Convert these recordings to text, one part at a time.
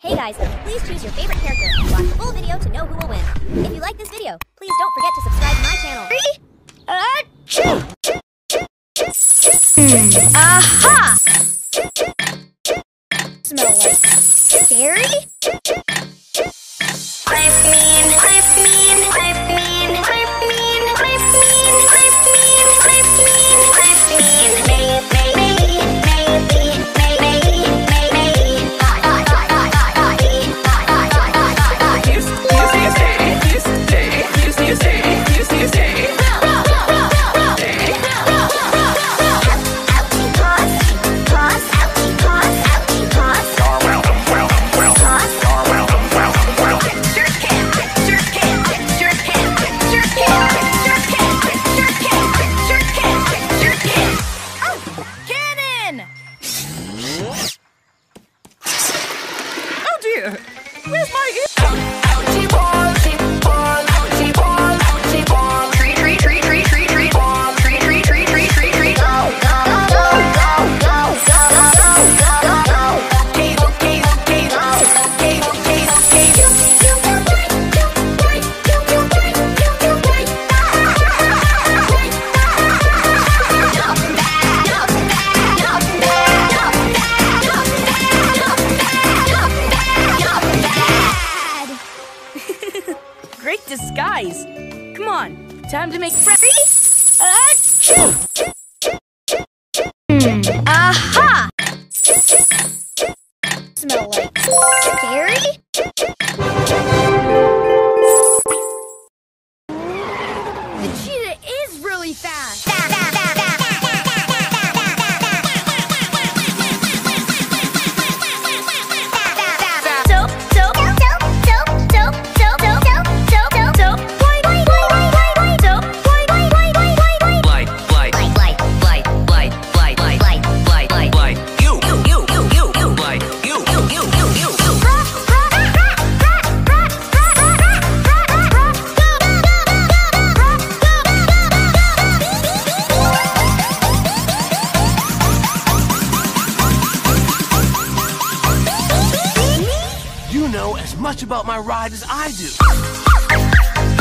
Hey guys, please choose your favorite character and watch the full video to know who will win. If you like this video, please don't forget to subscribe to my channel. Mm. Aha! Smell like scary? Come on, time to make friends! Uh, Aha! much about my ride as I do.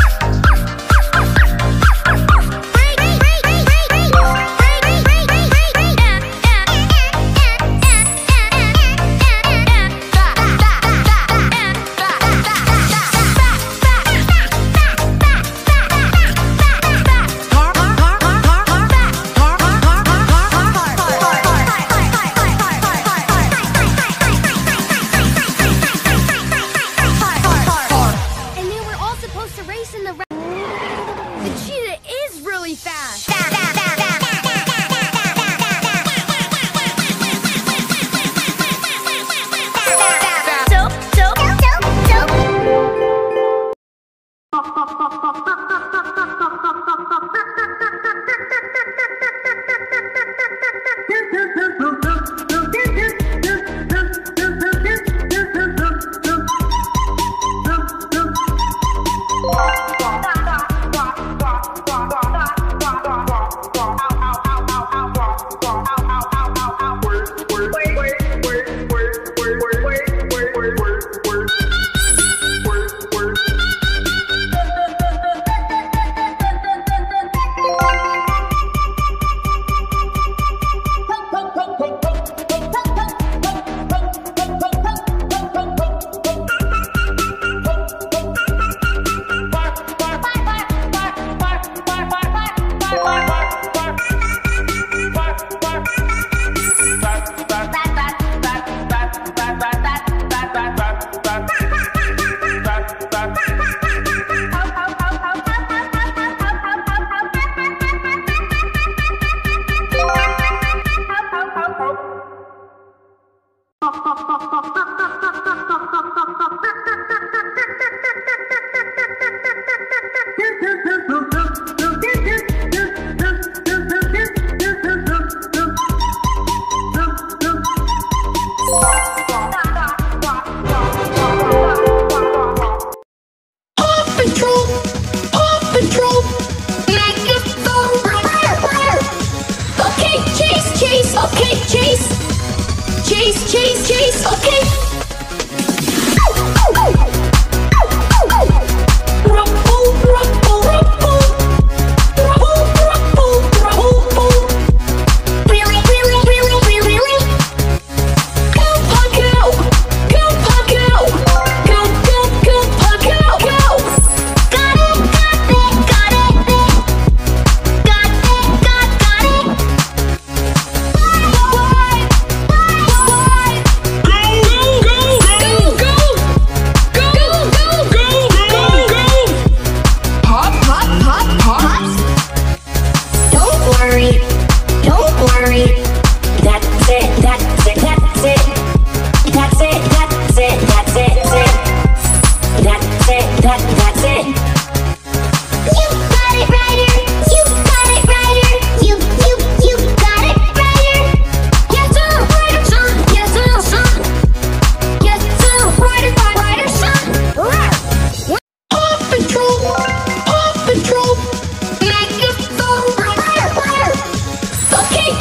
Chase! Okay!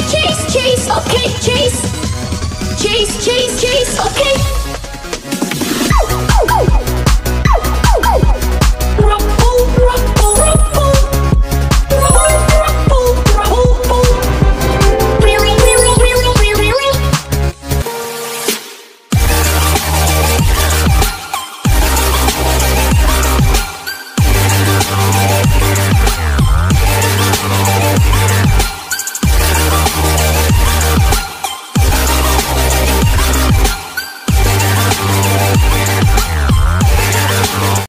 Chase, chase, okay, chase. Chase, chase, chase, okay.